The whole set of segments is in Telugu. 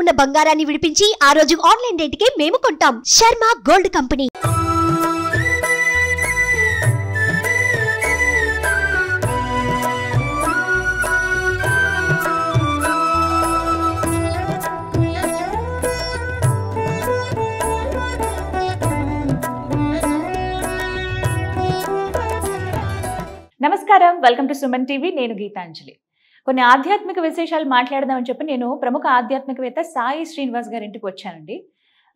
ఉన్న బంగారాన్ని విడిపించి ఆ రోజు ఆన్లైన్ రేటుకే మేము కొంటాం. Sharma gold company. నమస్కారం. Welcome to Suman TV. నేను గీతాంజలి. కొన్ని ఆధ్యాత్మిక విశేషాలు మాట్లాడదామని చెప్పి నేను ప్రముఖ ఆధ్యాత్మికవేత్త సాయి శ్రీనివాస్ గారి ఇంటికి వచ్చానండి.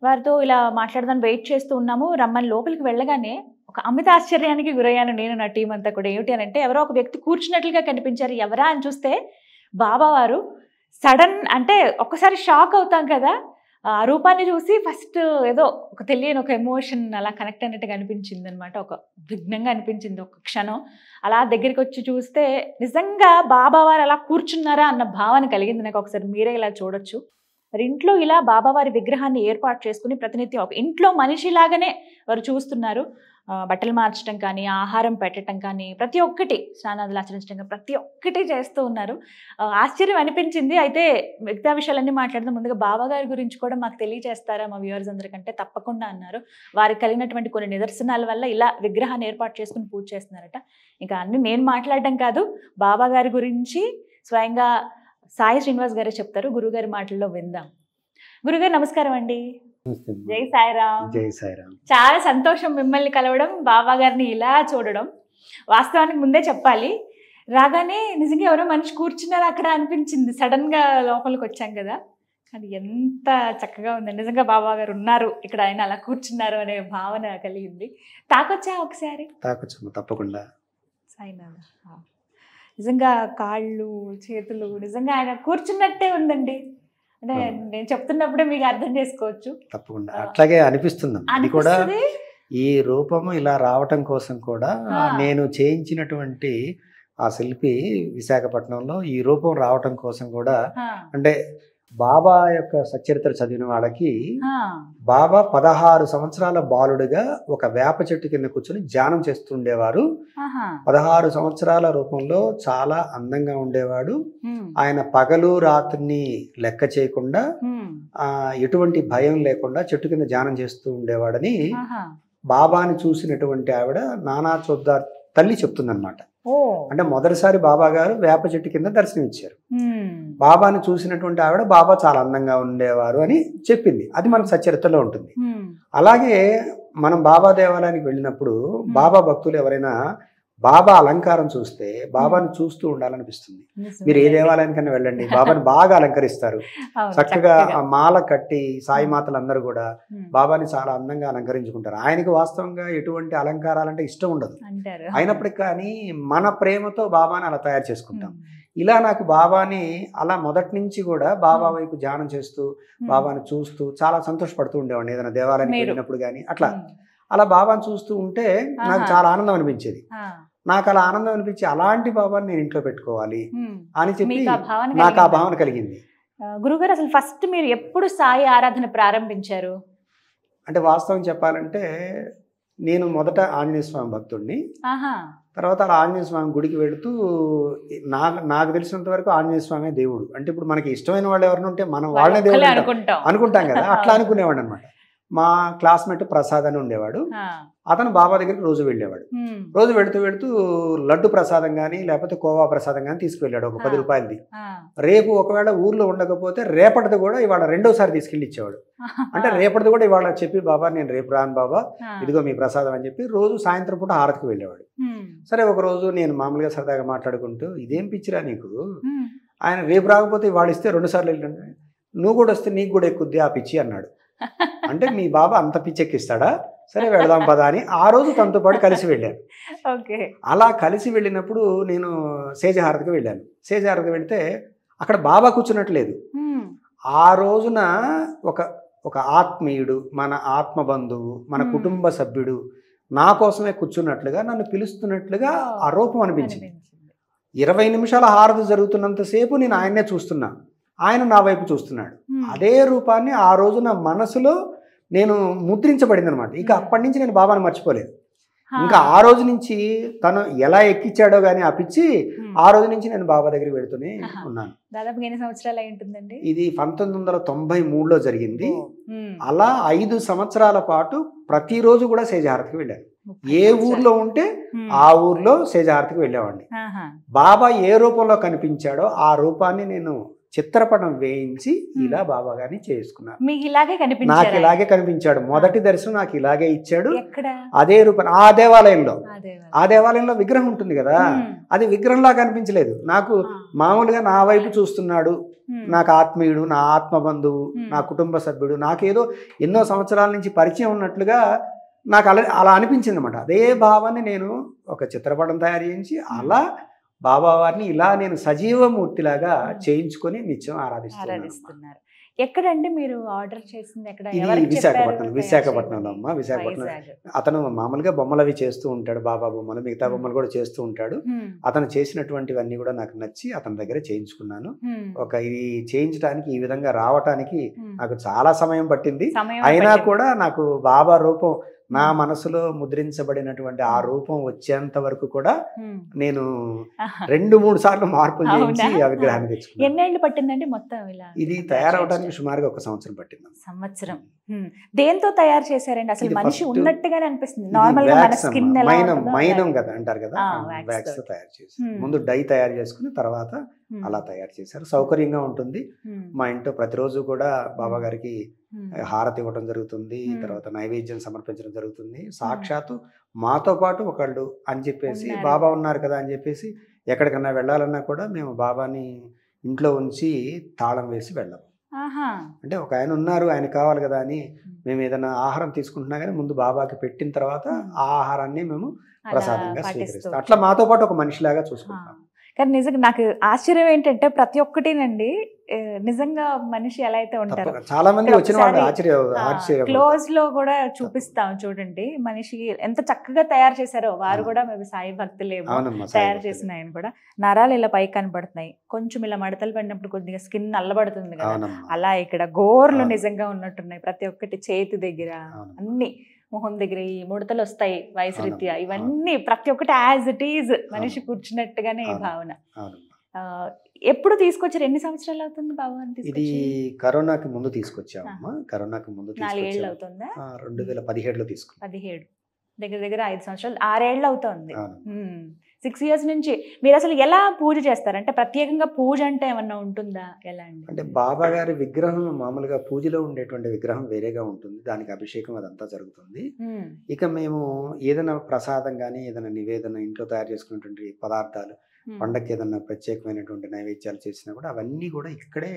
వారితో ఇలా మాట్లాడదాం వెయిట్ చేస్తూ ఉన్నాము. రమ్మని లోపలికి వెళ్ళగానే ఒక అమిత ఆశ్చర్యానికి గురయ్యాను నేను నా టీం అంతా కూడా. ఏమిటి అని అంటే ఎవరో ఒక వ్యక్తి కూర్చున్నట్లుగా కనిపించారు. ఎవరా అని చూస్తే బాబావారు. సడన్ అంటే ఒక్కసారి షాక్ అవుతాం కదా. ఆ రూపాన్ని చూసి ఫస్ట్ ఏదో ఒక తెలియని ఒక ఎమోషన్ అలా కనెక్ట్ అయినట్టుగా అనిపించింది అనమాట ఒక విఘ్నంగా అనిపించింది ఒక క్షణం. అలా దగ్గరికి వచ్చి చూస్తే నిజంగా బాబావారు అలా కూర్చున్నారా అన్న భావన కలిగింది నాకు. ఒకసారి మీరే ఇలా చూడొచ్చు. మరి ఇంట్లో ఇలా బాబావారి విగ్రహాన్ని ఏర్పాటు చేసుకుని ప్రతినిత్యం ఒక ఇంట్లో మనిషిలాగానే వారు చూస్తున్నారు. బట్టలు మార్చడం కానీ ఆహారం పెట్టడం కానీ ప్రతి ఒక్కటి స్నానాదులు ఆచరించడం కానీ ప్రతి ఒక్కటి చేస్తూ ఉన్నారు. ఆశ్చర్యం అనిపించింది. అయితే మిగతా విషయాలన్నీ మాట్లాడదాం. ముందుగా బాబాగారి గురించి కూడా మాకు తెలియజేస్తారా మా వ్యూవర్స్ అందరికంటే? తప్పకుండా అన్నారు. వారికి కలిగినటువంటి కొన్ని నిదర్శనాల వల్ల ఇలా విగ్రహాన్ని ఏర్పాటు చేసుకుని పూజ చేస్తున్నారట. ఇంకా అన్ని నేను మాట్లాడడం కాదు. బాబా గారి గురించి స్వయంగా సాయి శ్రీనివాస్ గారే చెప్తారు గురుగారి మాటల్లో విందాం. గురుగారు నమస్కారం అండి. జై సాయిరామ్. జై సాయిరామ్. చాలా సంతోషం మిమ్మల్ని కలవడం బాబా గారిని ఇలా చూడడం. వాస్తవానికి ముందే చెప్పాలి. రాగానే నిజంగా ఎవరో మనిషి కూర్చున్నారు అక్కడ అనిపించింది. సడన్గా లోపలికి వచ్చాం కదా. కానీ ఎంత చక్కగా ఉంది. నిజంగా బాబా గారు ఉన్నారు. ఇక్కడ ఆయన అలా కూర్చున్నారు అనే భావన కలిగింది. తాకొచ్చా ఒకసారి? తాకొచ్చు తప్పకుండా. సాయినాథ. ఆ. నిజంగా కాళ్ళు చేతులు నిజంగా ఆయన కూర్చున్నట్టే ఉందండి అంటే. నేను చెప్తున్నప్పుడే మీకు అర్థం చేసుకోవచ్చు తప్పకుండా. అట్లాగే అనిపిస్తుంది అది కూడా ఈ రూపము ఇలా రావటం కోసం కూడా. నేను చేయించినటువంటి ఆ శిల్పి విశాఖపట్నంలో ఈ రూపం రావటం కోసం కూడా అంటే బాబా యొక్క సచరిత్ర చదివిన వాళ్ళకి బాబా పదహారు సంవత్సరాల బాలుడిగా ఒక వేప చెట్టు కింద కూర్చొని ధ్యానం చేస్తుండేవారు. పదహారు సంవత్సరాల రూపంలో చాలా అందంగా ఉండేవాడు. ఆయన పగలు రాత్రిని లెక్క చేయకుండా ఎటువంటి భయం లేకుండా చెట్టు కింద ధ్యానం చేస్తూ ఉండేవాడని. బాబాని చూసినటువంటి ఆవిడ నానా చొద్దార్ తల్లి చెప్తుందన్నమాట. ఓ అంటే మొదటిసారి బాబా గారు వేప చెట్టు కింద దర్శనమిచ్చారు. బాబాని చూసినటువంటి ఆవిడ బాబా చాలా అందంగా ఉండేవారు అని చెప్పింది. అది మనకు సచరిత్రలో ఉంటుంది. అలాగే మనం బాబా దేవాలయానికి వెళ్ళినప్పుడు బాబా భక్తులు ఎవరైనా బాబా అలంకారం చూస్తే బాబాని చూస్తూ ఉండాలనిపిస్తుంది. మీరు ఏ దేవాలయానికైనా వెళ్ళండి. బాబాని బాగా అలంకరిస్తారు. చక్కగా. ఆ మాల కట్టి సాయి మాతలు అందరూ కూడా బాబాని చాలా అందంగా అలంకరించుకుంటారు. ఆయనకి వాస్తవంగా ఎటువంటి అలంకారాలంటే ఇష్టం ఉండదు. అయినప్పటికీ కానీ మన ప్రేమతో బాబాని అలా తయారు చేసుకుంటాం. ఇలా నాకు బాబాని అలా మొదటి నుంచి కూడా బాబా వైపు ధ్యానం చేస్తూ బాబాని చూస్తూ చాలా సంతోషపడుతూ ఉండేవాడిని. ఏదైనా దేవాలయానికి? వెళ్ళినప్పుడు కానీ అట్లా. అలా బాబాని చూస్తూ ఉంటే నాకు. చాలా ఆనందం అనిపించేది. నాకు అలా ఆనందం అనిపించి అలాంటి బాబాని నేను ఇంట్లో పెట్టుకోవాలి. అని చెప్పి నాకు ఆ? భావన కలిగింది. గురుగారు అసలు ఫస్ట్ మీరు ఎప్పుడు సాయి ఆరాధన ప్రారంభించారు? అంటే వాస్తవం చెప్పాలంటే నేను మొదట ఆంజనేయ స్వామి భక్తుడిని తర్వాత అలా ఆంజనేయ స్వామి గుడికి వెళుతూ నాకు నాకు తెలిసినంత వరకు ఆంజనేయ స్వామి దేవుడు. అంటే ఇప్పుడు మనకి ఇష్టమైన వాళ్ళు ఎవరైనా ఉంటే మనం వాళ్ళనే దేవుడు అనుకుంటాం. కదా అట్లా అనుకునేవాడు అనమాట మా క్లాస్మేట్ ప్రసాద్ అని ఉండేవాడు. అతను బాబా దగ్గరికి రోజు వెళ్ళేవాడు. రోజు వెళుతూ వెళుతూ లడ్డు ప్రసాదం కానీ లేకపోతే కోవా ప్రసాదం కానీ తీసుకువెళ్ళాడు ఒక పది. రూపాయలది. రేపు ఒకవేళ ఊర్లో ఉండకపోతే రేపటిది కూడా ఇవాళ రెండోసారి తీసుకెళ్ళి ఇచ్చేవాడు అంటే రేపటిది కూడా ఇవాళ చెప్పి బాబా నేను రేపు రాను బాబా ఇదిగో మీ ప్రసాదం అని చెప్పి రోజు సాయంత్రం పూట హారతికి వెళ్ళేవాడు. సరే ఒక రోజు నేను మామూలుగా సరదాగా మాట్లాడుకుంటూ ఇదేం పిచ్చిరా నీకు? ఆయన రేపు రాకపోతే ఇవాళ ఇస్తే రెండు సార్లు వెళ్ళండి నువ్వు కూడా వస్తే నీకు కూడా ఎక్కుద్ది ఆ పిచ్చి అన్నాడు. అంటే మీ బాబా అంత పిచ్చెక్కిస్తాడా? సరే వెళదాం పదా అని ఆ రోజు తనతో పాటు కలిసి వెళ్ళాను. ఓకే. అలా కలిసి వెళ్ళినప్పుడు నేను సేజహారతికి వెళ్ళాను. సేజహారతికి వెళితే అక్కడ బాబా కూర్చున్నట్లేదు. ఆ రోజున ఒక ఒక ఆత్మీయుడు మన ఆత్మ బంధువు మన. కుటుంబ సభ్యుడు నా కోసమే కూర్చున్నట్లుగా నన్ను పిలుస్తున్నట్లుగా ఆ రూపం అనిపించింది. అనిపించింది. ఇరవై నిమిషాల హారతి జరుగుతున్నంతసేపు నేను ఆయన్నే చూస్తున్నా. ఆయన నా వైపు చూస్తున్నాడు అదే రూపాన్ని ఆ రోజు నా మనసులో నేను ముద్రించబడింది అనమాట ఇక. అప్పటి నుంచి నేను బాబాని మర్చిపోలేదు ఇంకా ఆ రోజు నుంచి తను ఎలా ఎక్కించాడో కానీ ఆ పిచ్చి ఆ రోజు నుంచి నేను బాబా దగ్గరికి వెళుతూనే. ఉన్నాను దాదాపు ఎన్ని సంవత్సరాలు అయి ఉంటుందండి ఇది పంతొమ్మిది వందల తొంభై మూడులో జరిగింది. అలా ఐదు సంవత్సరాల పాటు ప్రతిరోజు కూడా సేజహారతికి వెళ్ళాను ఏ. ఊర్లో ఉంటే. ఆ ఊర్లో సేజహారతికి వెళ్ళేవాడిని. బాబా ఏ రూపంలో కనిపించాడో ఆ రూపాన్ని నేను చిత్రపటం వేయించి ఇలా బాబా గారిని చేసుకున్నాను మీకు ఇలాగే నాకు ఇలాగే కనిపించాడు. మొదటి దర్శనం నాకు ఇలాగే ఇచ్చాడు. అదే రూపం ఆ దేవాలయంలో. ఆ దేవాలయంలో విగ్రహం ఉంటుంది కదా అది విగ్రహంలా కనిపించలేదు. నాకు మామూలుగా నా వైపు చూస్తున్నాడు. నాకు ఆత్మీయుడు నా ఆత్మ బంధువు. నా కుటుంబ సభ్యుడు నాకేదో ఎన్నో సంవత్సరాల నుంచి పరిచయం ఉన్నట్లుగా నాకు అలా అలా అనిపించింది అనమాట అదే భావాన్ని నేను ఒక చిత్రపటం తయారు చేయించి అలా బాబా వారిని ఇలా నేను సజీవ మూర్తిలాగా. చేయించుకొని నిత్యం ఆరాధిస్తున్నారు ఎక్కడండి మీరు ఆర్డర్ చేసింది ఎక్కడ విశాఖపట్నం? విశాఖపట్నంలో అమ్మ విశాఖపట్నం. అతను మామూలుగా బొమ్మలు అవి చేస్తూ ఉంటాడు బాబా బొమ్మలు మిగతా. బొమ్మలు కూడా చేస్తూ ఉంటాడు అతను చేసినటువంటివన్నీ కూడా నాకు నచ్చి అతని దగ్గర చేయించుకున్నాను ఒక ఇది చేయించడానికి ఈ విధంగా రావటానికి. నాకు చాలా సమయం పట్టింది అయినా. కూడా నాకు బాబా రూపం నా మనసులో ముద్రించబడినటువంటి ఆ రూపం వచ్చేంత వరకు కూడా. నేను. రెండు మూడు సార్లు మార్పులు చేయించి? ఆ విగ్రహాన్ని తెచ్చుకున్నాను ఎన్నేళ్ళు పట్టిందండి మొత్తం ఇలా ఇది తయారు తయారవడానికి? సుమారుగా ఒక సంవత్సరం పట్టింది సంవత్సరం. దేంతో తయారు చేశారండి అసలు మనిషి ఉన్నట్టుగానే అనిపిస్తుంది నార్మల్గా మన. స్కిన్ మైనం మైనం. కదా అంటారు కదా వ్యాక్స్తో. తయారు చేసి. ముందు డై తయారు చేసుకుని తర్వాత అలా తయారు చేశారు సౌకర్యంగా ఉంటుంది మా ఇంట్లో ప్రతిరోజు కూడా బాబా గారికి. హారతి ఇవ్వడం జరుగుతుంది. తర్వాత నైవేద్యం సమర్పించడం జరుగుతుంది సాక్షాత్తు మాతో పాటు ఒకళ్ళు అని చెప్పేసి. బాబా ఉన్నారు కదా అని చెప్పేసి ఎక్కడికన్నా వెళ్ళాలన్నా కూడా మేము బాబాని ఇంట్లో ఉంచి తాళం వేసి వెళ్ళాం ఆహా. అంటే ఒక ఆయన ఉన్నారు ఆయన కావాలి కదా అని మేము ఏదైనా ఆహారం తీసుకుంటున్నా కానీ ముందు బాబాకి పెట్టిన తర్వాత. ఆ ఆహారాన్ని మేము ప్రసాదంగా స్వీకరిస్తాం అట్లా మాతో పాటు ఒక మనిషిలాగా. చూసుకుంటాం కానీ నిజంగా నాకు ఆశ్చర్యం ఏంటంటే ప్రతి ఒక్కటినండి నిజంగా మనిషి ఎలా అయితే ఉంటారో. చాలా మంది వచ్చిన క్లోజ్లో కూడా చూపిస్తాం చూడండి మనిషి ఎంత చక్కగా తయారు చేశారో వారు. కూడా మేము సాయి భక్తులేమో తయారు. చేసిన ఆయన కూడా నరాలు ఇలా పైకి కనబడుతున్నాయి కొంచెం ఇలా మడతలు పడినప్పుడు కొద్దిగా స్కిన్ నల్లబడుతుంది కదా అలా ఇక్కడ గోర్లు. నిజంగా ఉన్నట్టున్నాయి ప్రతి ఒక్కటి చేతి దగ్గర. అన్ని మొహం దగ్గర ఈ ముడతలు వస్తాయి వయసు. రీత్యా ఇవన్నీ ప్రతి ఒక్కటి యాజ్ ఇట్ ఈజ్ మనిషి కూర్చున్నట్టుగానే ఈ. భావన. ఎప్పుడు తీసుకొచ్చారు? ఎన్ని సంవత్సరాలు అవుతుంది బాబు ఇది కరోనాకి ముందు తీసుకొచ్చామమ్మా. కరోనాకి ముందు నాలుగేళ్ళు అవుతుందా? రెండు వేల పదిహేడులో తీసుకున్నాం. పదిహేడు. దగ్గర దగ్గర ఐదు సంవత్సరాలు ఆరేళ్ళు అవుతుంది. సిక్స్ ఇయర్స్ నుంచి మీరు అసలు ఎలా పూజ చేస్తారు? అంటే ప్రత్యేకంగా పూజ అంటే ఏమన్నా ఉంటుందా? ఎలా అండి? అంటే బాబా గారి విగ్రహం మామూలుగా పూజలో ఉండేటువంటి విగ్రహం వేరేగా ఉంటుంది. దానికి అభిషేకం అదంతా జరుగుతుంది. ఇక మేము ఏదైనా ప్రసాదం కానీ ఏదైనా నివేదన ఇంట్లో తయారు చేసుకున్నటువంటి పదార్థాలు పండగకి ఏదైనా ప్రత్యేకమైనటువంటి నైవేద్యాలు చేసినా కూడా అవన్నీ కూడా ఇక్కడే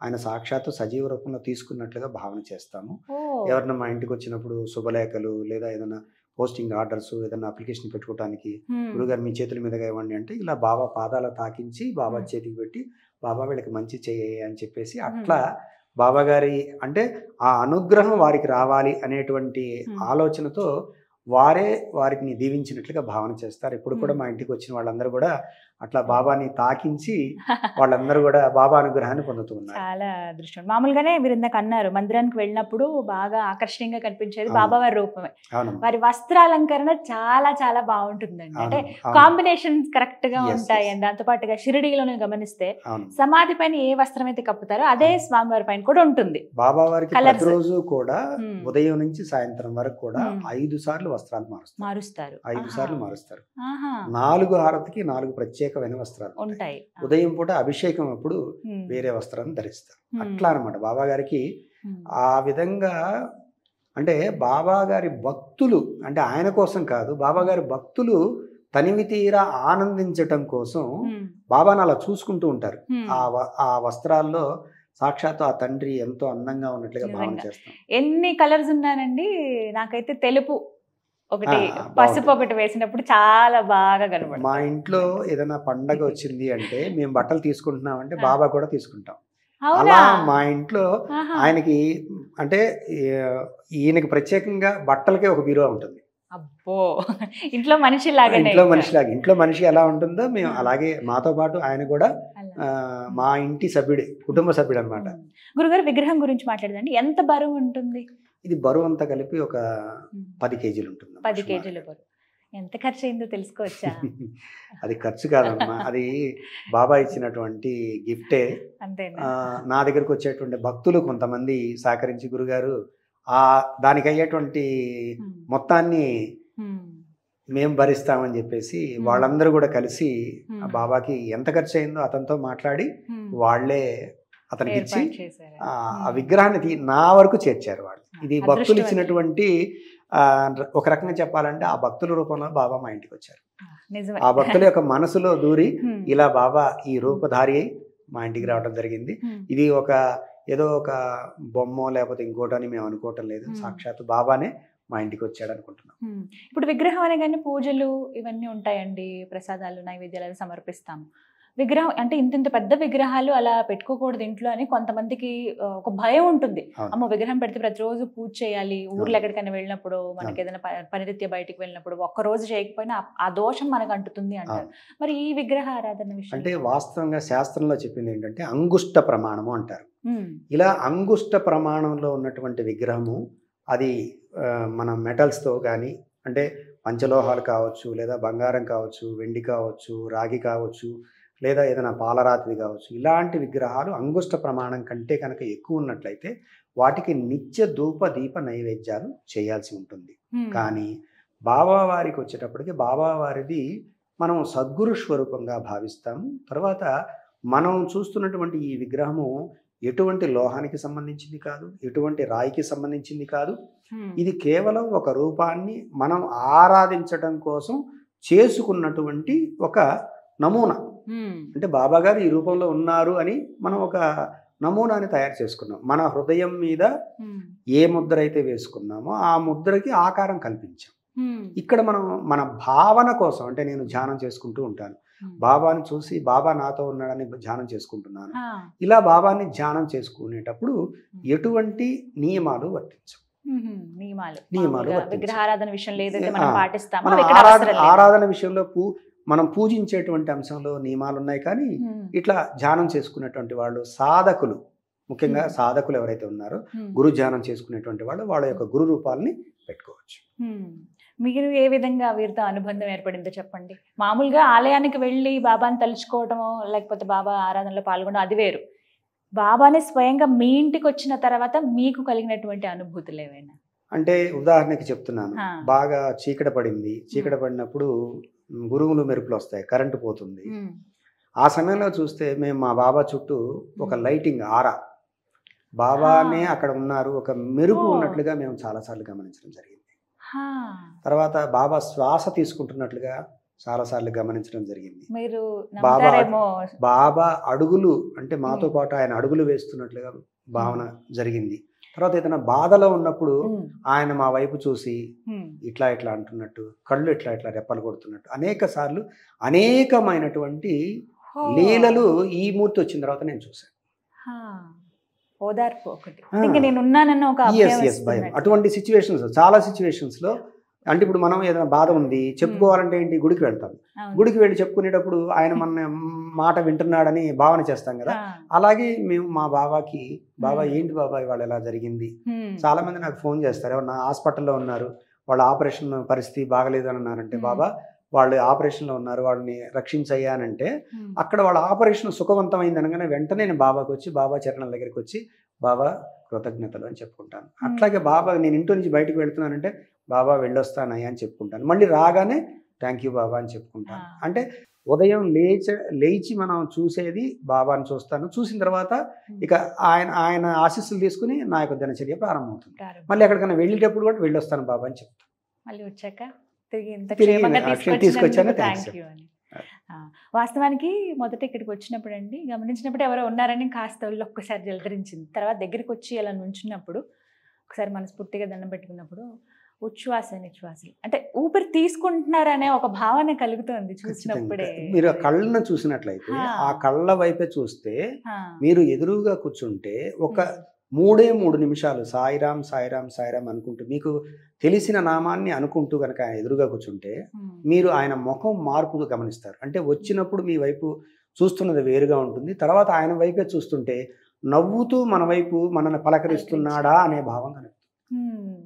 ఆయన సాక్షాత్తు సజీవ రూపంలో తీసుకున్నట్లుగా భావన చేస్తాము. ఓ, ఎవరైనా మా ఇంటికి వచ్చినప్పుడు శుభలేఖలు లేదా ఏదైనా పోస్టింగ్ ఆర్డర్స్ ఏదైనా అప్లికేషన్ పెట్టుకోవడానికి గురుగారు మీ చేతుల మీదుగా ఇవ్వండి అంటే ఇలా బాబా పాదాలు తాకించి బాబా. చేతికి పెట్టి బాబా వీళ్ళకి మంచి చేయి అని చెప్పేసి అట్లా బాబా గారి అంటే ఆ అనుగ్రహం వారికి రావాలి అనేటువంటి. ఆలోచనతో వారే వారిని దీవించినట్లుగా భావన చేస్తారు ఇప్పుడు కూడా. మా ఇంటికి వచ్చిన వాళ్ళందరూ కూడా అట్లా బాబాని తాకించి వాళ్ళందరూ కూడా బాబా అనుగ్రహాన్ని పొందుతూ ఉన్నారు చాలా అదృష్టం మామూలుగానే మీరు ఇందాక అన్నారు మందిరానికి వెళ్ళినప్పుడు బాగా ఆకర్షణీయంగా కనిపించేది అవును. బాబావారి రూపమే వారి వస్త్రాలంకరణ చాలా చాలా బాగుంటుందండి అంటే. కాంబినేషన్స్ కరెక్ట్గా Yes, ఉంటాయి yes. అండ్ దాంతో పాటుగా షిరిడీలోనే గమనిస్తే సమాధి పైన ఏ వస్త్రం అయితే కప్పుతారో అదే స్వామివారి పైన కూడా ఉంటుంది బాబా వారికి. ప్రతిరోజు కూడా. ఉదయం నుంచి సాయంత్రం వరకు కూడా. ఐదు సార్లు వస్త్రాలు మారుస్తారు మారుస్తారు ఐదు. సార్లు మారుస్తారు. నాలుగు హారతికి నాలుగు ప్రత్యేకమైన వస్త్రాలు ఉంటాయి. ఉదయం పూట అభిషేకం అప్పుడు వేరే వస్త్రాన్ని ధరిస్తారు. అట్లా అనమాట బాబా గారికి ఆ విధంగా అంటే బాబా గారి భక్తులు అంటే ఆయన కోసం కాదు బాబా గారి భక్తులు తనివి తీరా ఆనందించటం కోసం బాబాను అలా చూసుకుంటూ ఉంటారు. ఆ వస్త్రాల్లో సాక్షాత్తు ఆ తండ్రి ఎంతో అందంగా ఉన్నట్లుగా భావన. చేస్తాం ఎన్ని కలర్స్ ఉన్నానండి నాకైతే తెలుపు. ఒకటి పసుపు. ఒకటి వేసినప్పుడు చాలా బాగా కనబడుతుంది మా ఇంట్లో ఏదైనా పండగ వచ్చింది అంటే మేము బట్టలు తీసుకుంటున్నాం అంటే. బాబా కూడా తీసుకుంటాం అలా మా ఇంట్లో. ఆయనకి అంటే ఈయనకి ప్రత్యేకంగా బట్టలకే ఒక బీరువా ఉంటుంది అబ్బో ఇంట్లో మనిషి లాగానే ఇంట్లో ఇంకా. మనిషిలాగా ఇంట్లో మనిషి ఎలా ఉంటుందో మేము. అలాగే మాతో పాటు ఆయన కూడా మా ఇంటి సభ్యుడే కుటుంబ సభ్యుడు అనమాట. గురుగారు విగ్రహం గురించి మాట్లాడదండి ఎంత బరువు ఉంటుంది ఇది బరువు అంతా కలిపి ఒక. పది కేజీలు ఉంటుంది పది కేజీల బరువు ఎంత ఖర్చు అయిందో తెలుసుకోవచ్చా అది ఖర్చు కాదమ్మా అది బాబా ఇచ్చినటువంటి గిఫ్టే నా దగ్గరకు వచ్చేటువంటి భక్తులు కొంతమంది సహకరించి గురుగారు ఆ దానికి అయ్యేటువంటి మొత్తాన్ని మేము భరిస్తామని చెప్పేసి. వాళ్ళందరూ కూడా కలిసి. ఆ బాబాకి ఎంత ఖర్చు అయిందో అతనితో మాట్లాడి ఉమ్. అతనికి ఇచ్చి? ఆ. విగ్రహాన్ని నా వరకు చేర్చారు వాళ్ళు ఇది భక్తులు. ఇచ్చినటువంటి ఒక రకంగా చెప్పాలంటే ఆ భక్తుల రూపంలో బాబా మా ఇంటికి వచ్చారు ఆ భక్తుల యొక్క మనసులో దూరి ఇలా బాబా ఈ రూపధారి అయి మా ఇంటికి రావడం జరిగింది ఇది ఒక ఏదో ఒక బొమ్మ లేకపోతే ఇంకోటి అని మేము అనుకోవటం లేదు. సాక్షాత్ బాబానే మా ఇంటికి వచ్చాడు అనుకుంటున్నాం. ఇప్పుడు విగ్రహం అనగానే పూజలు ఇవన్నీ ఉంటాయండి ప్రసాదాలు నైవేద్యాలు సమర్పిస్తాము విగ్రహం అంటే ఇంత ఇంత పెద్ద విగ్రహాలు అలా పెట్టుకోకూడదు ఇంట్లో అని కొంతమందికి ఒక భయం ఉంటుంది. అమ్మ విగ్రహం పెడితే ప్రతిరోజు పూజ చేయాలి ఊర్లో. ఎక్కడికైనా వెళ్ళినప్పుడు మనకి. ఏదైనా పనిరీత్యా బయటికి వెళ్ళినప్పుడు ఒక్క రోజు చేయకపోయినా ఆ- దోషం మనకు అంటుతుంది అంటారు మరి ఈ విగ్రహ ఆరాధన విషయం అంటే వాస్తవంగా శాస్త్రంలో చెప్పింది ఏంటంటే అంగుష్ట ప్రమాణము అంటారు ఇలా అంగుష్ట ప్రమాణంలో ఉన్నటువంటి విగ్రహము అది మన మెటల్స్తో కానీ అంటే పంచలోహాలు కావచ్చు లేదా బంగారం కావచ్చు వెండి కావచ్చు రాగి కావచ్చు లేదా ఏదైనా పాలరాతిది కావచ్చు ఇలాంటి విగ్రహాలు అంగుష్ట ప్రమాణం కంటే కనుక ఎక్కువ ఉన్నట్లయితే వాటికి నిత్య ధూప దీప నైవేద్యాలు చేయాల్సి ఉంటుంది. కానీ బాబా వారికి వచ్చేటప్పటికి బాబా వారిది మనం సద్గురు స్వరూపంగా భావిస్తాము. తర్వాత మనం చూస్తున్నటువంటి ఈ విగ్రహము ఎటువంటి లోహానికి సంబంధించింది కాదు ఎటువంటి రాయికి సంబంధించింది కాదు. ఇది కేవలం ఒక రూపాన్ని మనం ఆరాధించడం కోసం చేసుకున్నటువంటి ఒక నమూనా. అంటే బాబా గారు ఈ రూపంలో ఉన్నారు అని మనం ఒక నమూనాని తయారు చేసుకున్నాం. మన హృదయం మీద ఏ ముద్ర అయితే వేసుకున్నామో ఆ ముద్రకి ఆకారం కల్పించాం. ఇక్కడ మనం మన భావన కోసం అంటే నేను ధ్యానం చేసుకుంటూ ఉంటాను. బాబాని చూసి బాబా నాతో ఉన్నాడని ధ్యానం చేసుకుంటున్నాను. ఇలా బాబాని ధ్యానం చేసుకునేటప్పుడు ఎటువంటి నియమాలు వర్తించవు. నియమాలు. నియమాలు ఆరాధన విషయంలో మనం పూజించేటువంటి అంశంలో నియమాలు ఉన్నాయి కానీ ఇట్లా ధ్యానం చేసుకునేటువంటి వాళ్ళు సాధకులు ముఖ్యంగా. సాధకులు ఎవరైతే ఉన్నారో గురు ధ్యానం చేసుకునేటువంటి వాళ్ళు వాళ్ళ యొక్క గురు రూపాలని పెట్టుకోవచ్చు. మీరు ఏ విధంగా వీరితో అనుబంధం ఏర్పడిందో చెప్పండి. మామూలుగా ఆలయానికి వెళ్ళి బాబాని తలుచుకోవటమో లేకపోతే బాబా ఆరాధనలో పాల్గొనడం అది వేరు. బాబాని స్వయంగా మీ ఇంటికి వచ్చిన తర్వాత మీకు కలిగినటువంటి అనుభూతులు ఏవైనా? అంటే ఉదాహరణకి చెప్తున్నాను. బాగా చీకట పడింది. చీకట పడినప్పుడు మ్, గురుగులు మెరుపులు వస్తాయి కరెంటు పోతుంది. ఆ సమయంలో చూస్తే మేము మా బాబా చుట్టూ ఒక లైటింగ్ ఆరా. బాబానే. అక్కడ ఉన్నారు ఒక మెరుపు. ఉన్నట్లుగా మేము చాలాసార్లు గమనించడం జరిగింది. తర్వాత బాబా శ్వాస తీసుకుంటున్నట్లుగా చాలాసార్లు గమనించడం జరిగింది. మీరు బాబా- బాబా అడుగులు అంటే మాతో. పాటు ఆయన అడుగులు వేస్తున్నట్లుగా భావన జరిగింది. తర్వాత ఏదైనా బాధలో ఉన్నప్పుడు ఆయన మా వైపు చూసి ఇట్లా ఇట్లా అంటున్నట్టు కళ్ళు ఇట్లా ఇట్లా రెప్పలు కొడుతున్నట్టు అనేక సార్లు అనేకమైనటువంటి. లీలలు ఈ మూర్తి వచ్చిన తర్వాత నేను చూశాను. ఓదార్పు ఒకటి నేను ఉన్నానన్న ఒక భయం. అటువంటి సిచ్యువేషన్స్ చాలా సిచ్యువేషన్స్లో అంటే ఇప్పుడు మనం ఏదైనా బాధ ఉంది చెప్పుకోవాలంటే ఏంటి గుడికి వెళ్తాం. గుడికి వెళ్ళి చెప్పుకునేటప్పుడు ఆయన మన మాట వింటున్నాడని భావన చేస్తాం కదా. అలాగే మేము మా బాబాకి బాబా. ఏంటి బాబా ఇవాళ ఎలా జరిగింది చాలా మంది నాకు ఫోన్ చేస్తారు ఎవరన్నా హాస్పిటల్లో ఉన్నారు వాళ్ళ ఆపరేషన్ పరిస్థితి బాగలేదు అని అన్నారంటే. బాబా వాళ్ళు ఆపరేషన్లో ఉన్నారు వాళ్ళని రక్షించయ్యానంటే అక్కడ వాళ్ళ ఆపరేషన్ సుఖవంతమైంది అనగానే వెంటనే నేను బాబాకి వచ్చి బాబా చరణాల దగ్గరికి వచ్చి బాబా కృతజ్ఞతలు అని చెప్పుకుంటాను. అట్లాగే బాబా నేను ఇంటి నుంచి బయటకు వెళ్తున్నానంటే బాబా వెళ్ళొస్తానయ్యా అని చెప్పుకుంటాను. మళ్ళీ రాగానే థ్యాంక్ యూ బాబా అని చెప్పుకుంటాను. అంటే ఉదయం లేచ లేచి మనం చూసేది బాబాని చూస్తాను. చూసిన తర్వాత ఇక ఆయన ఆయన ఆశీస్సులు తీసుకుని నా యొక్క దినచర్య ప్రారంభమవుతుంది. ప్రారంభం. మళ్ళీ ఎక్కడికైనా వెళ్ళేటప్పుడు కూడా వెళ్ళొస్తాను బాబా అని చెప్తాను. మళ్ళీ వచ్చాక తిరిగి తీసుకొచ్చాను, థ్యాంక్. యూ వాస్తవానికి మొదట ఇక్కడికి వచ్చినప్పుడు అండి గమనించినప్పుడు ఎవరో ఉన్నారని కాస్త ఒళ్ళు ఒక్కసారి జలధరించింది తర్వాత దగ్గరికి వచ్చి అలా నుంచున్నప్పుడు ఒకసారి మనస్ఫూర్తిగా దండం పెట్టుకున్నప్పుడు ఉచ్ఛ్వాస నిశ్వాసలు. అంటే ఊపిరి తీసుకుంటున్నారనే ఒక భావన కలుగుతోంది చూసినప్పుడే. మీరు ఆ కళ్ళను చూసినట్లయితే ఆ. కళ్ళ వైపే చూస్తే మీరు ఎదురుగా కూర్చుంటే ఒక మూడే మూడు నిమిషాలు సాయిరాం సాయిరాం సాయిరాం అనుకుంటూ మీకు తెలిసిన నామాన్ని అనుకుంటూ కనుక ఆయన ఎదురుగా కూర్చుంటే ఉమ్, మీరు ఆయన ముఖం మార్పు గమనిస్తారు. అంటే వచ్చినప్పుడు మీ వైపు చూస్తున్నది వేరుగా ఉంటుంది. తర్వాత ఆయన వైపే చూస్తుంటే నవ్వుతూ మన వైపు మనల్ని పలకరిస్తున్నాడా అనే భావం కలుగుతుంది ఉమ్,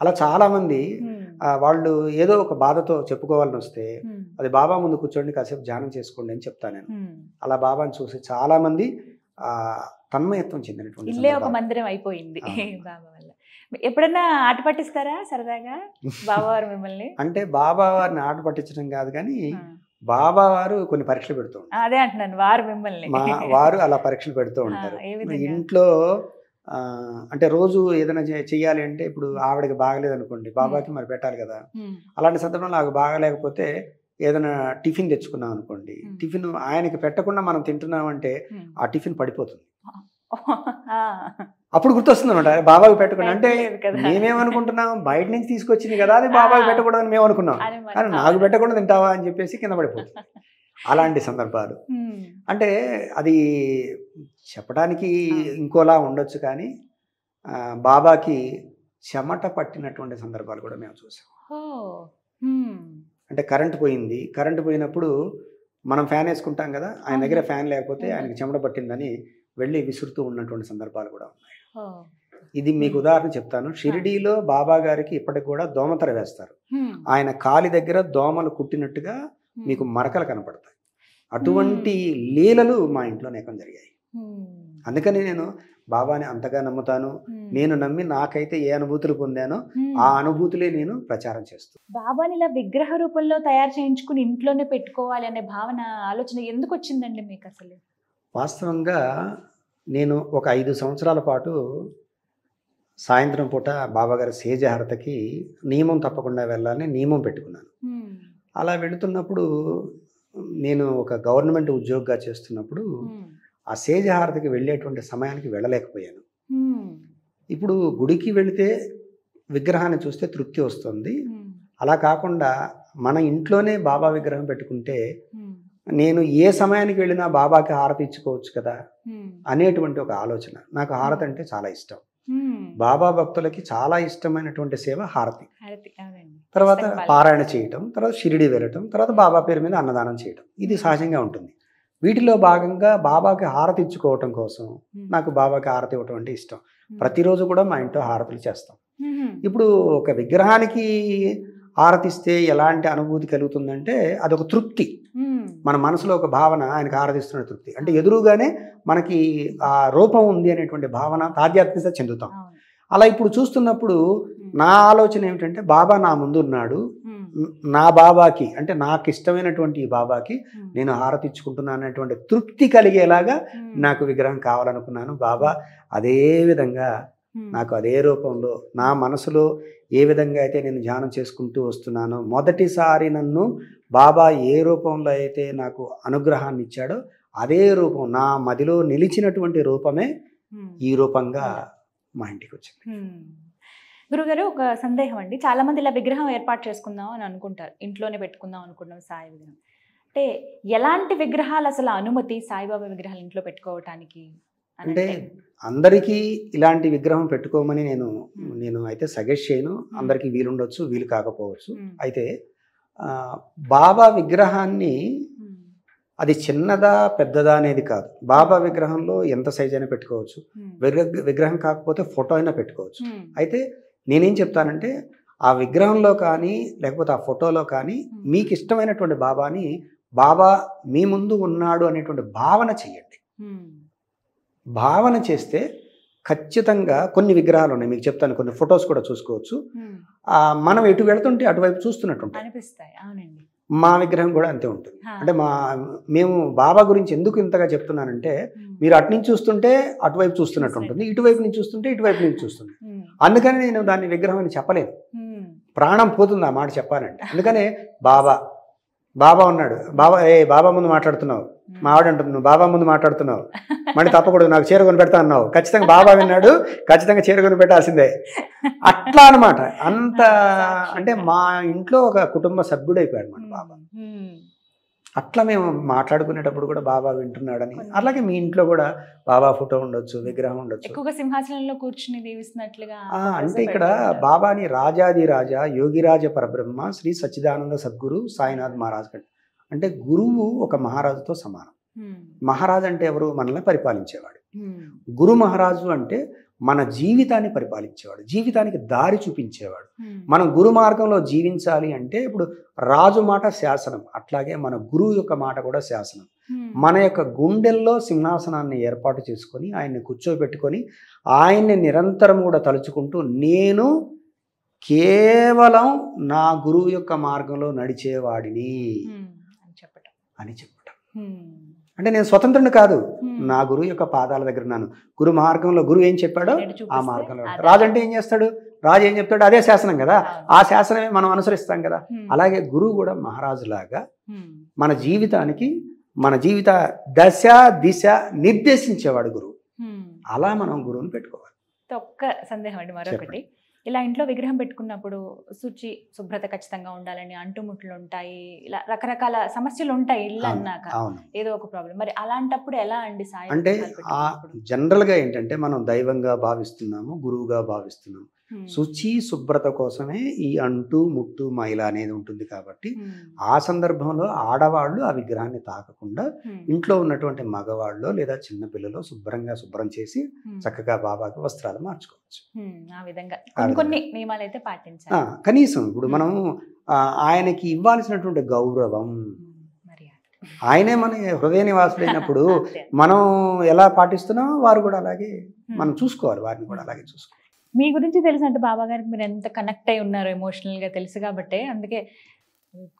అలా చాలా మంది ఉమ్, ఆ, వాళ్ళు ఏదో ఒక బాధతో చెప్పుకోవాలని వస్తే అది బాబా ముందు కూర్చోండి కాసేపు ధ్యానం చేసుకోండి అని చెప్తాను నేను. అలా బాబాని చూసి చాలా మంది ఆ తన్మయత్వం చెందినటువంటి ఇల్లే ఒక. మందిరం అయిపోయింది. బాబా వల్ల ఎప్పుడన్నా ఆట పట్టిస్తారా సరదాగా బాబావారు మిమ్మల్ని అంటే బాబా వారిని ఆట పట్టించడం కాదు కానీ. బాబా వారు కొన్ని పరీక్షలు పెడుతూ ఉంటారు అదే అంటున్నాను వారు మిమ్మల్ని వారు అలా పరీక్షలు పెడుతూ ఉంటారు? ఇంట్లో అంటే రోజు ఏదైనా చెయ్యాలి అంటే ఇప్పుడు ఆవిడకి బాగలేదు అనుకోండి బాబాకి మరి పెట్టాలి కదా అలాంటి సందర్భంలో నాకు బాగలేకపోతే ఏదైనా టిఫిన్ తెచ్చుకున్నాం అనుకోండి. టిఫిన్ ఆయనకి పెట్టకుండా మనం తింటున్నామంటే. ఆ టిఫిన్ పడిపోతుంది అప్పుడు గుర్తొస్తుంది అనమాట బాబాకి పెట్టకుండా అంటే. మేమేమనుకుంటున్నాం? బయట నుంచి తీసుకొచ్చింది కదా అది బాబాకి. పెట్టకూడదని మేము అనుకున్నాం కానీ నాకు పెట్టకుండా తింటావా అని చెప్పేసి కింద పడిపోతుంది. అలాంటి సందర్భాలు. అంటే అది చెప్పడానికి. ఇంకోలా ఉండొచ్చు కానీ బాబాకి చెమట పట్టినటువంటి సందర్భాలు కూడా మేము చూసాం. అంటే కరెంట్ పోయింది. కరెంట్ పోయినప్పుడు మనం ఫ్యాన్ వేసుకుంటాం కదా ఆయన దగ్గర. ఫ్యాన్ లేకపోతే. ఆయనకి చెమట పట్టిందని వెళ్ళి విసురుతూ ఉన్నటువంటి సందర్భాలు కూడా ఉన్నాయి. ఇది మీకు ఉదాహరణ చెప్తాను. షిరిడీలో బాబా గారికి ఇప్పటికి కూడా దోమతెర వేస్తారు. ఉమ్, ఆయన కాలి దగ్గర దోమలు కుట్టినట్టుగా మీకు మరకలు కనపడతాయి. అటువంటి లీలలు మా ఇంట్లో నేకం జరిగాయి. అందుకని నేను బాబాని అంతగా నమ్ముతాను. నేను నమ్మి నాకైతే ఏ అనుభూతులు పొందానో. ఆ అనుభూతులే నేను ప్రచారం చేస్తాను బాబాని ఇలా విగ్రహ రూపంలో తయారు చేయించుకుని ఇంట్లోనే పెట్టుకోవాలి అనే భావన ఆలోచన ఎందుకు వచ్చిందండి మీకు అసలు వాస్తవంగా నేను ఒక ఐదు సంవత్సరాల పాటు సాయంత్రం పూట బాబాగారి సేజహారతకి నియమం తప్పకుండా వెళ్ళాలని నియమం పెట్టుకున్నాను. అలా వెళుతున్నప్పుడు నేను ఒక గవర్నమెంట్ ఉద్యోగిగా చేస్తున్నప్పుడు ఆ సేజహారతకి వెళ్ళేటువంటి సమయానికి వెళ్ళలేకపోయాను. ఇప్పుడు గుడికి వెళితే విగ్రహాన్ని చూస్తే తృప్తి వస్తుంది. అలా కాకుండా మన ఇంట్లోనే బాబా విగ్రహం పెట్టుకుంటే నేను ఏ సమయానికి వెళ్ళినా బాబాకి హారతి ఇచ్చుకోవచ్చు కదా అనేటువంటి ఒక ఆలోచన. నాకు హారతి అంటే చాలా ఇష్టం. బాబా భక్తులకి చాలా ఇష్టమైనటువంటి సేవ హారతి. తర్వాత పారాయణ చేయటం తర్వాత షిరిడి వెళ్ళటం తర్వాత బాబా పేరు మీద అన్నదానం చేయటం. ఇది సహజంగా ఉంటుంది. వీటిలో భాగంగా బాబాకి హారతి ఇచ్చుకోవటం కోసం నాకు బాబాకి హారతి ఇవ్వటం అంటే ఇష్టం. ప్రతిరోజు కూడా మా ఇంట్లో హారతులు చేస్తాం. ఇప్పుడు ఒక విగ్రహానికి హారతిస్తే ఎలాంటి అనుభూతి కలుగుతుందంటే అదొక తృప్తి. మన మనసులో ఒక భావన ఆయనకు ఆరాధిస్తున్న తృప్తి. అంటే ఎదురుగానే మనకి ఆ రూపం ఉంది అనేటువంటి భావన తాధ్యాత్మికత చెందుతాం. అలా ఇప్పుడు చూస్తున్నప్పుడు నా ఆలోచన ఏమిటంటే బాబా నా ముందు ఉన్నాడు న- బాబాకి అంటే నాకు ఇష్టమైనటువంటి ఈ బాబాకి నేను హారతిచ్చుకుంటున్నాను అనేటువంటి తృప్తి కలిగేలాగా నాకు విగ్రహం కావాలనుకున్నాను బాబా. అదే విధంగా నాకు అదే రూపంలో నా మనసులో ఏ విధంగా అయితే నేను ధ్యానం చేసుకుంటూ వస్తున్నానో మొదటిసారి నన్ను బాబా ఏ రూపంలో అయితే నాకు అనుగ్రహాన్ని ఇచ్చాడో అదే రూపం నా మదిలో నిలిచినటువంటి రూపమే. ఈ రూపంగా మా ఇంటికి వచ్చింది. గురుగారు ఒక సందేహం అండి. చాలా మంది ఇలా విగ్రహం ఏర్పాటు చేసుకుందాం అని అనుకుంటారు. ఇంట్లోనే పెట్టుకుందాం అనుకుంటాం సాయి విగ్రహం. అంటే ఎలాంటి విగ్రహాలు అసలు అనుమతి సాయిబాబా విగ్రహాలు ఇంట్లో పెట్టుకోవటానికి? అంటే అందరికీ ఇలాంటి విగ్రహం పెట్టుకోమని నేను నేను అయితే సజెస్ట్ చేయను అందరికీ వీలుండొచ్చు వీలు కాకపోవచ్చు. అయితే బాబా విగ్రహాన్ని. అది చిన్నదా పెద్దదా అనేది కాదు బాబా విగ్రహంలో ఎంత సైజ్ అయినా పెట్టుకోవచ్చు. విగ్రహ విగ్రహం కాకపోతే ఫోటో అయినా పెట్టుకోవచ్చు. అయితే నేనేం చెప్తానంటే ఆ విగ్రహంలో కానీ లేకపోతే ఆ ఫోటోలో కానీ మీకు ఇష్టమైనటువంటి బాబాని బాబా మీ ముందు ఉన్నాడు అనేటువంటి భావన చేయండి హ్మ్. భావన చేస్తే ఖచ్చితంగా కొన్ని విగ్రహాలు ఉన్నాయి. మీకు చెప్తాను కొన్ని ఫొటోస్ కూడా చూసుకోవచ్చు. మనం ఎటు వెళ్తుంటే అటువైపు చూస్తున్నట్టు ఉంటాయి మా విగ్రహం కూడా అంతే ఉంటుంది. అంటే మా మేము బాబా గురించి ఎందుకు ఇంతగా చెప్తున్నానంటే. మీరు అటు నుంచి చూస్తుంటే అటువైపు చూస్తున్నట్టు. ఉంటుంది ఇటువైపు నుంచి చూస్తుంటే ఇటువైపు నుంచి చూస్తుంది. అందుకని నేను దాన్ని విగ్రహం అని చెప్పలేను. హ్మ్. ప్రాణం పోతుంది ఆ మాట చెప్పాలంటే. అందుకనే బాబా బాబా ఉన్నాడు. బాబా ఏ బాబా ముందు మాట్లాడుతున్నావు. మా ఆవిడ అంటుంది నువ్వు బాబా ముందు మాట్లాడుతున్నావు. మళ్ళీ తప్పకూడదు నాకు చీర కొని పెడతా అన్నావు. ఖచ్చితంగా బాబా విన్నాడు ఖచ్చితంగా చీర కొని పెట్టాల్సిందే అట్లా అనమాట అంత అంటే మా ఇంట్లో ఒక కుటుంబ సభ్యుడైపోయాడు అనమాట బాబా. అట్లా మేము మాట్లాడుకునేటప్పుడు కూడా బాబా వింటున్నాడని. అలాగే మీ ఇంట్లో కూడా బాబా ఫోటో ఉండొచ్చు విగ్రహం ఉండొచ్చు. ఎక్కువగా సింహాసనంలో కూర్చుని దీవిస్తున్నట్లుగా అంటే ఇక్కడ. బాబాని రాజాది రాజా యోగిరాజ పరబ్రహ్మ శ్రీ సచ్చిదానంద సద్గురు సాయినాథ్ మహారాజ్ కంటే. అంటే గురువు ఒక మహారాజుతో సమానం. మహారాజు అంటే ఎవరు? మనల్ని పరిపాలించేవాడు. గురు మహారాజు అంటే మన జీవితాన్ని పరిపాలించేవాడు జీవితానికి దారి చూపించేవాడు. మనం గురు మార్గంలో జీవించాలి అంటే ఇప్పుడు రాజు మాట శాసనం అట్లాగే మన గురువు యొక్క మాట కూడా శాసనం. మన యొక్క గుండెల్లో సింహాసనాన్ని ఏర్పాటు చేసుకొని ఆయన్ని కూర్చోబెట్టుకొని ఆయన్ని నిరంతరం కూడా తలుచుకుంటూ నేను కేవలం నా గురువు యొక్క మార్గంలో నడిచేవాడిని అని చెప్పటం. అని చెప్పటం. అంటే నేను స్వతంత్రుని కాదు. నా గురువు యొక్క పాదాల దగ్గర ఉన్నాను. గురు మార్గంలో గురువు ఏం చెప్పాడో ఆ మార్గంలో. రాజు అంటే ఏం చేస్తాడు? రాజు ఏం చెప్తాడు? అదే శాసనం కదా. ఆ శాసనమే మనం అనుసరిస్తాం కదా. అలాగే గురువు కూడా మహారాజులాగా. మన జీవితానికి మన జీవిత దశ దిశ నిర్దేశించేవాడు గురువు. అలా మనం గురువుని పెట్టుకోవాలి. ఒక్క సందేహం అండి మరొకటి. ఇలా ఇంట్లో విగ్రహం పెట్టుకున్నప్పుడు శుచి శుభ్రత ఖచ్చితంగా ఉండాలని అంటుముట్లు ఉంటాయి ఇలా రకరకాల సమస్యలు ఉంటాయి ఇల్లు అన్నాక ఏదో ఒక ప్రాబ్లం మరి అలాంటప్పుడు ఎలా అండి సాయి అంటే? జనరల్గా ఏంటంటే మనం దైవంగా భావిస్తున్నాము గురువుగా భావిస్తున్నాము. శుచి శుభ్రత కోసమే ఈ అంటు ముట్టు మైల అనేది ఉంటుంది కాబట్టి. ఆ సందర్భంలో ఆడవాళ్ళు ఆ విగ్రహాన్ని తాకకుండా. ఇంట్లో ఉన్నటువంటి మగవాళ్ళు లేదా చిన్నపిల్లలు శుభ్రంగా శుభ్రం చేసి. చక్కగా బాబాకి వస్త్రాలు మార్చుకోవచ్చు. ఆ విధంగా కొన్ని నియమాలు అయితే పాటించాలి కనీసం ఇప్పుడు మనం ఆయనకి ఇవ్వాల్సినటువంటి గౌరవం. ఆయనే మన హృదయ నివాసుడైనప్పుడు అంతే. మనం ఎలా పాటిస్తున్నామో వారు కూడా అలాగే. మనం చూసుకోవాలి వారిని కూడా అలాగే చూసుకోవాలి మీ గురించి తెలిసినట్టు బాబా గారికి మీరు ఎంత కనెక్ట్ అయి ఉన్నారు ఎమోషనల్గా తెలుసు కాబట్టి. అందుకే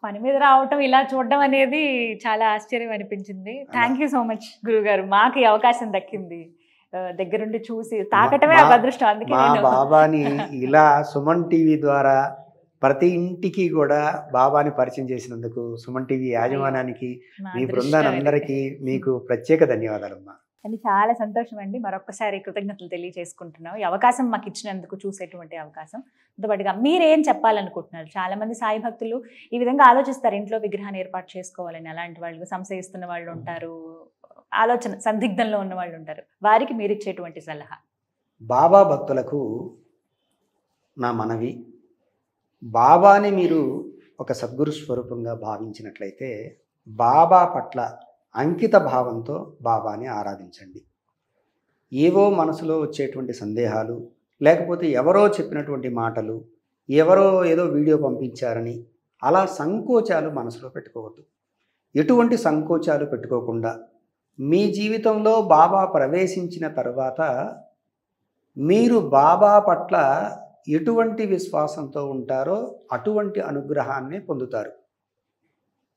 పని మీద రావటం ఇలా చూడడం అనేది చాలా ఆశ్చర్యం అనిపించింది. థ్యాంక్ యూ సో మచ్ గురువు గారు మాకు ఈ అవకాశం దక్కింది. దగ్గరుండి చూసి తాకటమే అదృష్టం. అందుకే బాబాని ఇలా సుమన్ టీవీ ద్వారా ప్రతి ఇంటికి కూడా బాబాని పరిచయం చేసినందుకు సుమన్ టీవీ యాజమాన్యానికి మా బృందానందరికీ. మీకు ప్రత్యేక ధన్యవాదాలమ్మా అని చాలా సంతోషం అండి మరొకసారి కృతజ్ఞతలు తెలియజేసుకుంటున్నాం. ఈ అవకాశం మాకు ఇచ్చినందుకు చూసేటువంటి అవకాశం. దాంతోపాటుగా మీరేం చెప్పాలనుకుంటున్నారు? చాలామంది సాయి భక్తులు ఈ విధంగా ఆలోచిస్తారు ఇంట్లో విగ్రహాన్ని ఏర్పాటు చేసుకోవాలని. అలాంటి వాళ్ళు సంశయిస్తున్న వాళ్ళు ఉంటారు ఆలోచన సందిగ్ధంలో ఉన్న వాళ్ళు ఉంటారు. వారికి మీరు ఇచ్చేటువంటి సలహా. బాబా భక్తులకు నా మనవి. బాబాని మీరు ఒక సద్గురు స్వరూపంగా భావించినట్లయితే బాబా పట్ల అంకిత భావంతో బాబాని ఆరాధించండి. ఏవో మనసులో వచ్చేటువంటి సందేహాలు లేకపోతే ఎవరో చెప్పినటువంటి మాటలు ఎవరో ఏదో వీడియో పంపించారని అలా సంకోచాలు మనసులో పెట్టుకోవద్దు. ఎటువంటి సంకోచాలు పెట్టుకోకుండా మీ జీవితంలో బాబా ప్రవేశించిన తర్వాత మీరు బాబా పట్ల ఎటువంటి విశ్వాసంతో ఉంటారో అటువంటి అనుగ్రహాన్ని పొందుతారు.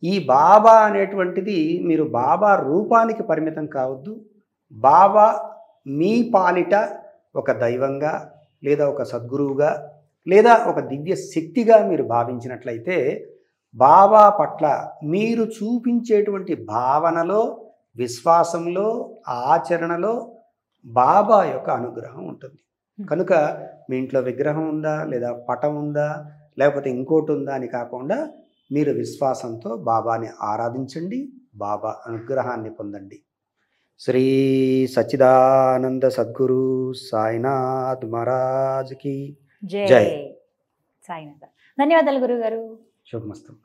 ఈ బాబా అనేటువంటిది మీరు బాబా రూపానికి పరిమితం కావద్దు. బాబా మీ పాలిట ఒక దైవంగా లేదా ఒక సద్గురువుగా లేదా ఒక దివ్య శక్తిగా మీరు భావించినట్లయితే బాబా పట్ల మీరు చూపించేటువంటి భావనలో విశ్వాసంలో ఆచరణలో బాబా యొక్క అనుగ్రహం ఉంటుంది. కనుక మీ ఇంట్లో విగ్రహం ఉందా లేదా పటం ఉందా లేకపోతే ఇంకోటి ఉందా అని కాకుండా మీరు విశ్వాసంతో బాబాని ఆరాధించండి బాబా అనుగ్రహాన్ని పొందండి. శ్రీ సచ్చిదానంద సద్గురు సాయినాథ్ మహారాజ్కి జై జై. సాయినాథ్. ధన్యవాదాలు గురువు గారు శుభమస్తు.